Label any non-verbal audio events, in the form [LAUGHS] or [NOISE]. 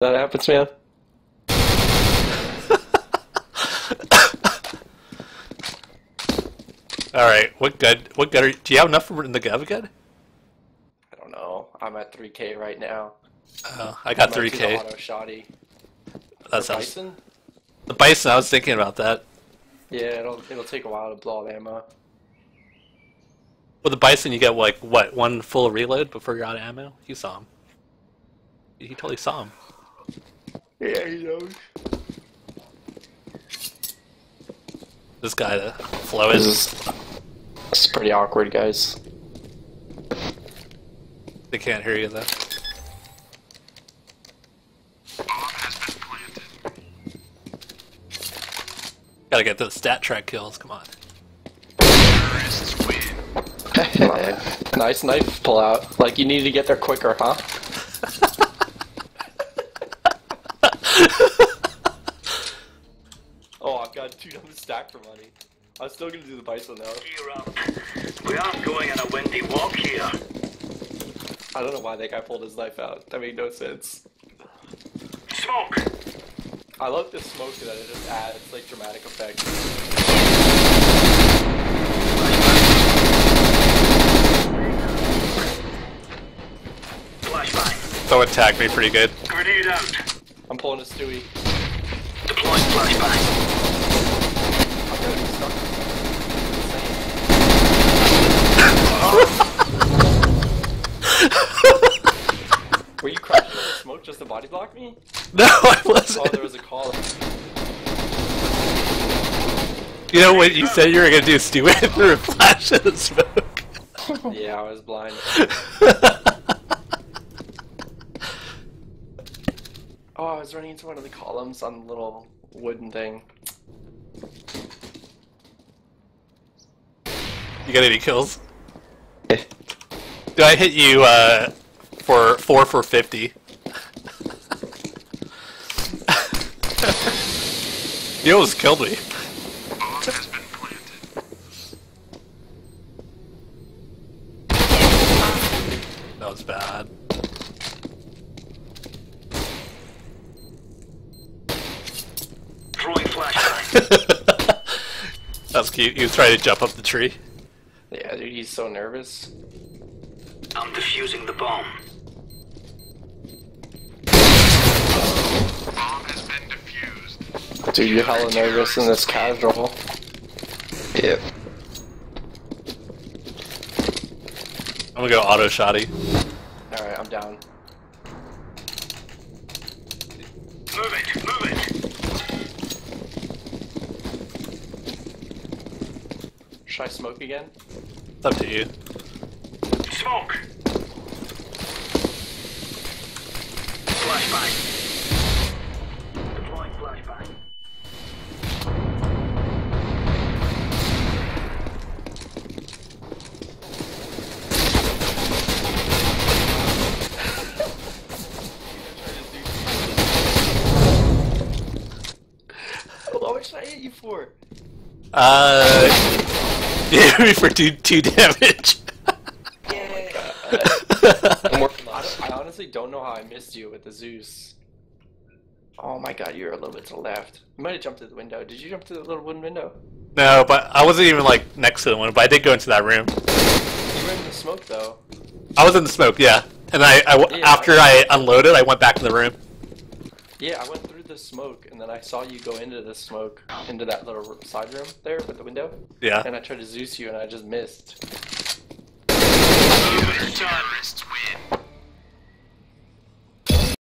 That happens, man. All right, what gun? What gun? Are, do you have enough in the gun gun? I don't know. I'm at 3k right now. Oh, I got I might do the 3k. Auto shoddy. That For sounds. Bizon? The Bizon. I was thinking about that. Yeah, it'll it'll take a while to blow up ammo. With the Bizon, you get like what one full reload before you're out of ammo. You saw him. You totally saw him. Yeah, he knows. This guy, the flow This is. is this is pretty awkward, guys. They can't hear you though. Gotta get those StatTrak kills. Come on. [LAUGHS] nice knife pull out. Like you need to get there quicker, huh? Oh, I've got two numbers stacked for money. I'm still gonna do the Bizon though. Gear up. Um, we aren't going on a windy walk here. I don't know why that guy pulled his knife out. That made no sense. Smoke! I love the smoke that it just adds, like dramatic effect. Flashbang. That would tag me pretty good. Grenade out. I'm pulling a Stewie. Deploying flashbang. I'm gonna be stuck. Were you crouching in the smoke just to body block me? [LAUGHS] No, I Oh, wasn't. there was a call. You know what you said you were gonna do? Stu went through a flash of the smoke. Yeah, I was blind. [LAUGHS] Oh, I was running into one of the columns on the little wooden thing. You got any kills? Do I hit you uh, for four for fifty? [LAUGHS] you almost killed me. That was bad. Throwing flashbang. [LAUGHS] that was cute. He was trying to jump up the tree. Yeah, dude, he's so nervous. I'm defusing the bomb. Dude, you're hella nervous in this casual. Yep. I'm gonna go auto shoddy. Alright, I'm down. Move it, move it. Should I smoke again? It's up to you. Smoke. Flashbang. For? Uh, you hit me for two two damage. I'm working on it. I honestly don't know how I missed you with the Zeus. Oh my god, you're a little bit to the left. You might have jumped through the window. Did you jump through the little wooden window? no, but I wasn't even like next to the one. But I did go into that room. You were in the smoke though. I was in the smoke, yeah. And I, I Yeah. after I unloaded, I went back to the room. Yeah, I went through smoke, and then I saw you go into the smoke, into that little side room there with the window. Yeah. And I tried to Zeus you, and I just missed.